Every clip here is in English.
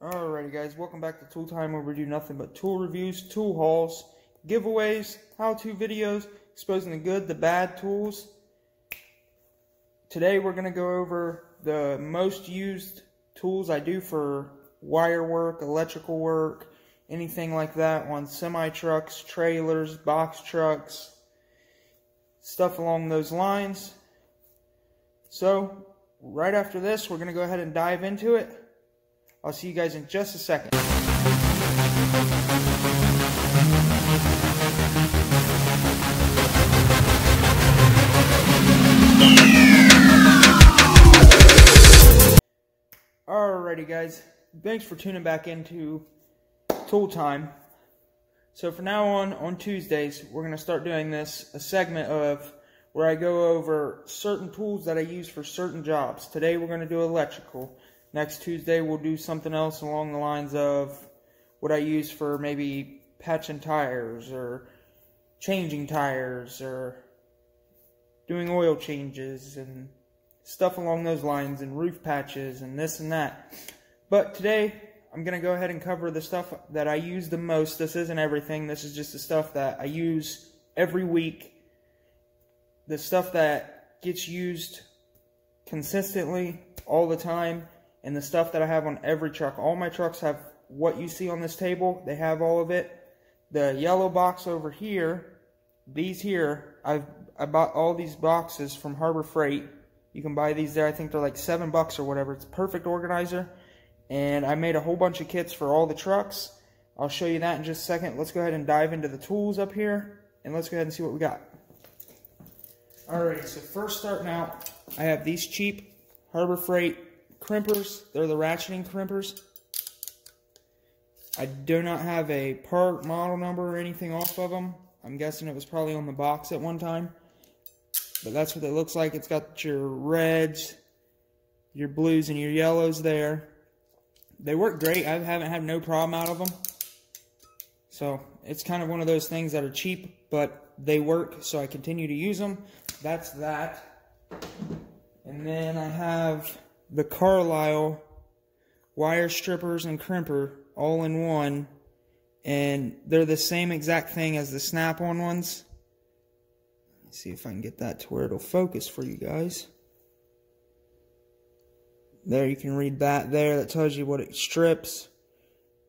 Alrighty guys, welcome back to Tool Time where we do nothing but tool reviews, tool hauls, giveaways, how-to videos, exposing the good, the bad tools. Today we're going to go over the most used tools I do for wire work, electrical work, anything like that on semi-trucks, trailers, box trucks, stuff along those lines. So, right after this, we're going to go ahead and dive into it. I'll see you guys in just a second. Alrighty guys, thanks for tuning back into Tool Time. So from now on, on Tuesdays, we're going to start doing this, a segment of where I go over certain tools that I use for certain jobs. Today we're going to do electrical. Next Tuesday, we'll do something else along the lines of what I use for maybe patching tires or changing tires or doing oil changes and stuff along those lines and roof patches and this and that. But today, I'm going to go ahead and cover the stuff that I use the most. This isn't everything. This is just the stuff that I use every week. The stuff that gets used consistently all the time and the stuff that I have on every truck. All my trucks have what you see on this table. They have all of it. The yellow box over here, these here, I've I bought all these boxes from Harbor Freight. You can buy these there. I think they're like seven bucks or whatever. It's a perfect organizer. And I made a whole bunch of kits for all the trucks. I'll show you that in just a second. Let's go ahead and dive into the tools up here. And let's go ahead and see what we got. Alright, so first starting out, I have these cheap Harbor Freight crimpers. They're the ratcheting crimpers. I do not have a part model number or anything off of them. I'm guessing it was probably on the box at one time. But that's what it looks like. It's got your reds, your blues, and your yellows there. They work great. I haven't had no problem out of them. So it's kind of one of those things that are cheap, but they work, so I continue to use them. That's that. And then I have the Carlyle wire strippers and crimper all in one and they're the same exact thing as the snap-on ones. Let's see if I can get that to where it'll focus for you guys. There you can read that there. That tells you what it strips.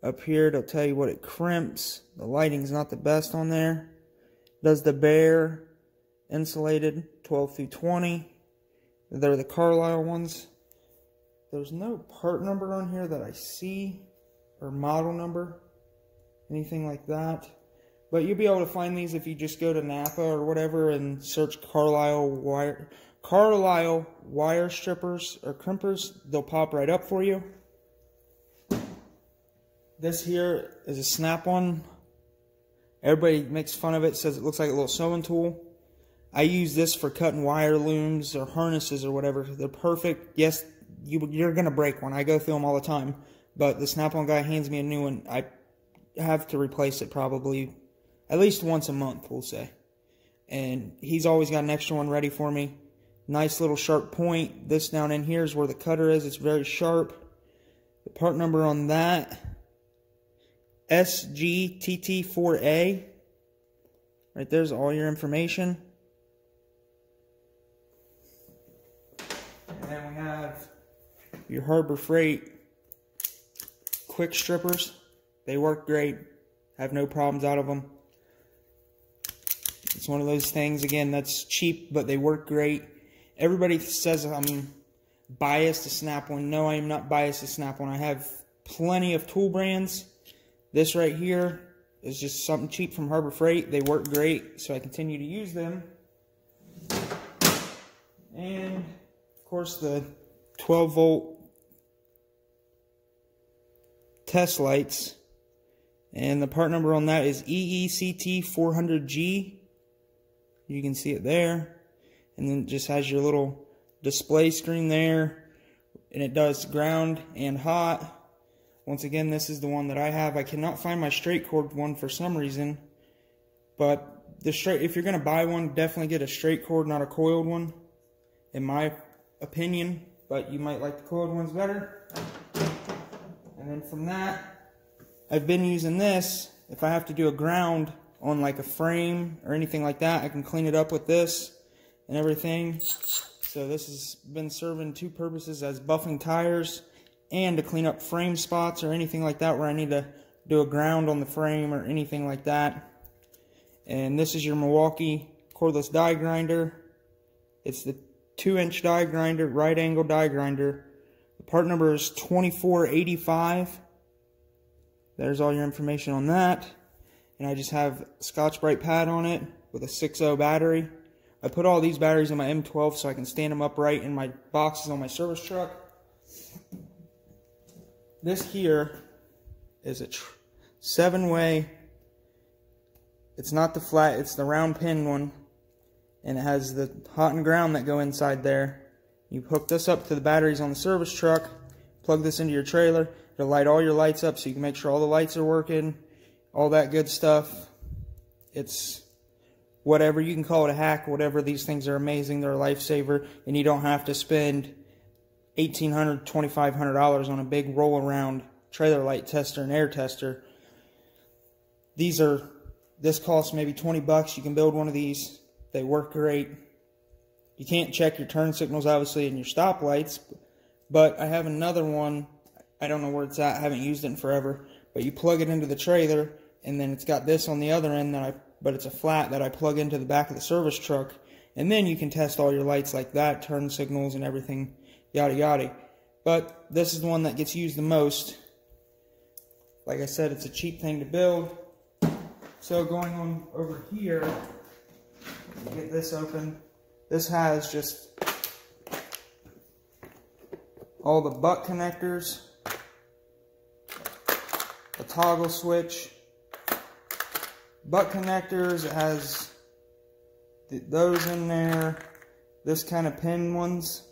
Up here it'll tell you what it crimps. The lighting's not the best on there. Does the bare insulated 12 through 20 they're the Carlyle ones there's no part number on here that I see, or model number, anything like that. But you'll be able to find these if you just go to Napa or whatever and search Carlyle wire, Carlyle wire strippers or crimpers. They'll pop right up for you. This here is a snap-on. Everybody makes fun of it, says it looks like a little sewing tool. I use this for cutting wire looms or harnesses or whatever. They're perfect. Yes, you, you're to break one. I go through them all the time. But the Snap-on guy hands me a new one. I have to replace it probably at least once a month, we'll say. And he's always got an extra one ready for me. Nice little sharp point. This down in here is where the cutter is. It's very sharp. The part number on that, SGTT4A. Right there's all your information. And then we have your Harbor Freight quick strippers. They work great. Have no problems out of them. It's one of those things, again, that's cheap, but they work great. Everybody says I'm biased to Snap-on. No, I am not biased to Snap-on. I have plenty of tool brands. This right here is just something cheap from Harbor Freight. They work great, so I continue to use them. And, of course, the 12 volt test lights. And the part number on that is EECT400G. You can see it there. And then it just has your little display screen there. And it does ground and hot. Once again, this is the one that I have. I cannot find my straight cord one for some reason. But the straight, if you're going to buy one, definitely get a straight cord, not a coiled one. In my opinion. But you might like the coiled ones better. And then from that, I've been using this. If I have to do a ground on like a frame or anything like that, I can clean it up with this and everything. So this has been serving two purposes as buffing tires and to clean up frame spots or anything like that where I need to do a ground on the frame or anything like that. And this is your Milwaukee cordless die grinder. It's the 2 inch die grinder, right angle die grinder. Part number is 2485. There's all your information on that. And I just have Scotch-Brite pad on it with a 6.0 battery. I put all these batteries in my M12 so I can stand them upright in my boxes on my service truck. This here is a seven way. It's not the flat, it's the round pin one. And it has the hot and ground that go inside there. You hook this up to the batteries on the service truck, plug this into your trailer. It'll light all your lights up so you can make sure all the lights are working, all that good stuff. It's whatever, you can call it a hack, whatever. These things are amazing, they're a lifesaver, and you don't have to spend $1,800, $2,500 on a big roll around trailer light tester and air tester. These are, this costs maybe 20 bucks. You can build one of these. They work great. You can't check your turn signals, obviously, and your stop lights, but I have another one. I don't know where it's at. I haven't used it in forever, but you plug it into the trailer, and then it's got this on the other end that I, but it's a flat that I plug into the back of the service truck, and then you can test all your lights like that, turn signals and everything yada yada. But this is the one that gets used the most. Like I said, it's a cheap thing to build. So going on over here, get this open. This has just all the butt connectors, a toggle switch, butt connectors, it has th those in there, this kind of pin ones,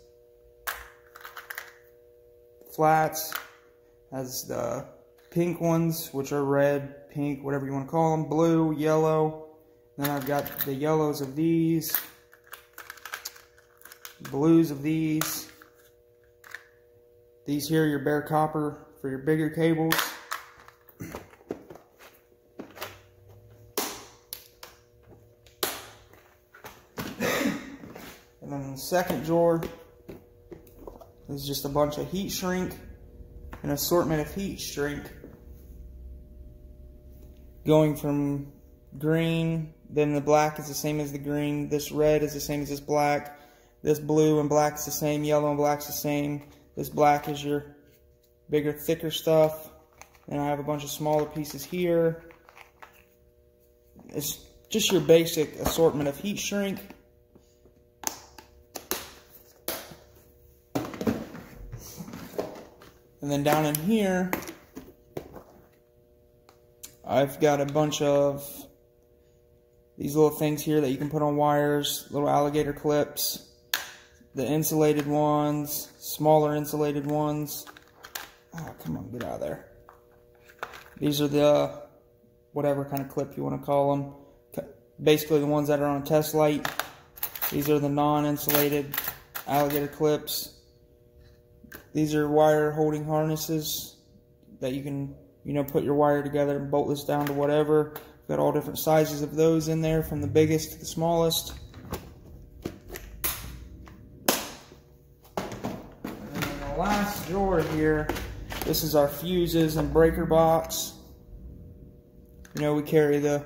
flats, has the pink ones, which are red, pink, whatever you want to call them, blue, yellow. Then I've got the yellows of these, blues of these. These here are your bare copper for your bigger cables. And then the second drawer is just a bunch of heat shrink, an assortment of heat shrink. Going from green, then the black is the same as the green, this red is the same as this black, this blue and black is the same, yellow and black is the same, this black is your bigger, thicker stuff. And I have a bunch of smaller pieces here. It's just your basic assortment of heat shrink. And then down in here, I've got a bunch of these little things here that you can put on wires, little alligator clips, the insulated ones, smaller insulated ones. Oh, come on, get out of there. These are the, uh, whatever kind of clip you want to call them. Basically the ones that are on a test light. These are the non-insulated alligator clips. These are wire holding harnesses that you can, you know, put your wire together and bolt this down to whatever. Got all different sizes of those in there from the biggest to the smallest. Last drawer here, this is our fuses and breaker box. You know, we carry the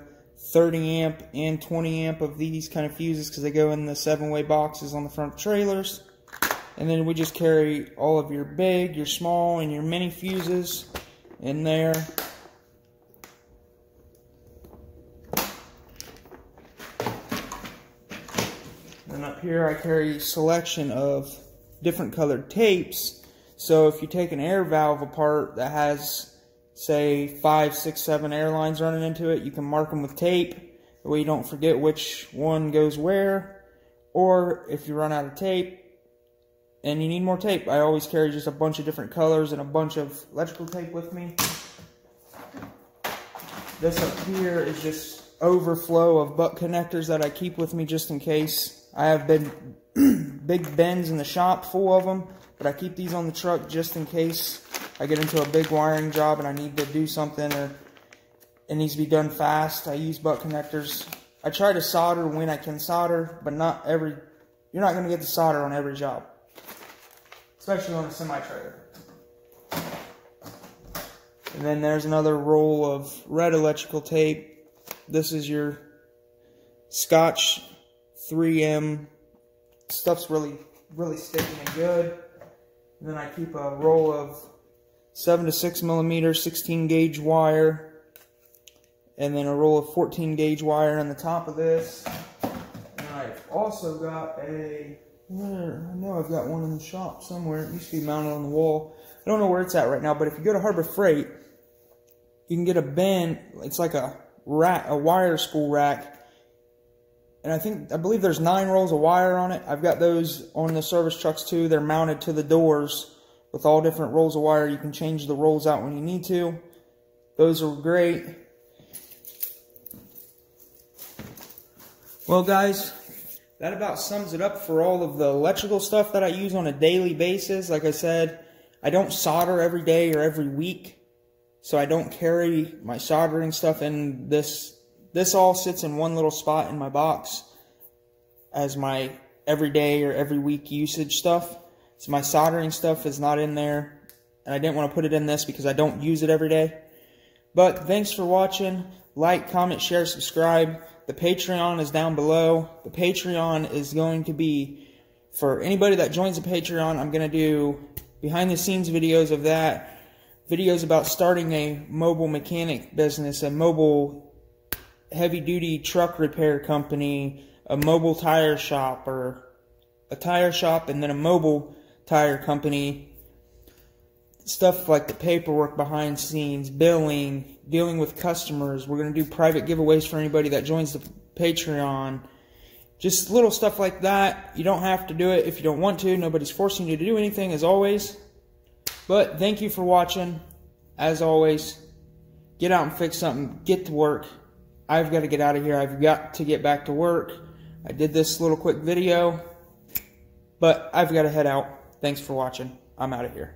30 amp and 20 amp of these kind of fuses because they go in the seven way boxes on the front trailers. And then we just carry all of your big, your small, and your mini fuses in there. And up here I carry selection of different colored tapes. So if you take an air valve apart that has, say, five, six, seven air lines running into it, you can mark them with tape. That way you don't forget which one goes where. Or if you run out of tape, and you need more tape. I always carry just a bunch of different colors and a bunch of electrical tape with me. This up here is just overflow of butt connectors that I keep with me just in case. I have been big bins in the shop full of them, but I keep these on the truck just in case I get into a big wiring job and I need to do something or it needs to be done fast, I use butt connectors. I try to solder when I can solder, but not every, you're not going to get the solder on every job. Especially on a semi-trailer. And then there's another roll of red electrical tape. This is your Scotch 3M. Stuff's really, really sticky and good. And then I keep a roll of 7 to 6 millimeter 16 gauge wire. And then a roll of 14 gauge wire on the top of this. And I've also got a, where, I know I've got one in the shop somewhere. It used to be mounted on the wall. I don't know where it's at right now, but if you go to Harbor Freight, you can get a bin. It's like a rack, a wire spool rack. And I think, I believe there's nine rolls of wire on it. I've got those on the service trucks too. They're mounted to the doors with all different rolls of wire. You can change the rolls out when you need to. Those are great. Well, guys, that about sums it up for all of the electrical stuff that I use on a daily basis. Like I said, I don't solder every day or every week so I don't carry my soldering stuff in this. This all sits in one little spot in my box as my everyday or every week usage stuff. So my soldering stuff is not in there, and I didn't want to put it in this because I don't use it every day. But thanks for watching. Like, comment, share, subscribe. The Patreon is down below. The Patreon is going to be for anybody that joins the Patreon. I'm going to do behind the scenes videos of that videos about starting a mobile mechanic business, a mobile heavy duty truck repair company, a mobile tire shop, or a tire shop and then a mobile tire company. Stuff like the paperwork behind scenes, billing, dealing with customers. We're going to do private giveaways for anybody that joins the Patreon. Just little stuff like that. You don't have to do it if you don't want to. Nobody's forcing you to do anything, as always. But thank you for watching. As always, get out and fix something. Get to work. I've got to get out of here. I've got to get back to work. I did this little quick video, but I've got to head out. Thanks for watching. I'm out of here.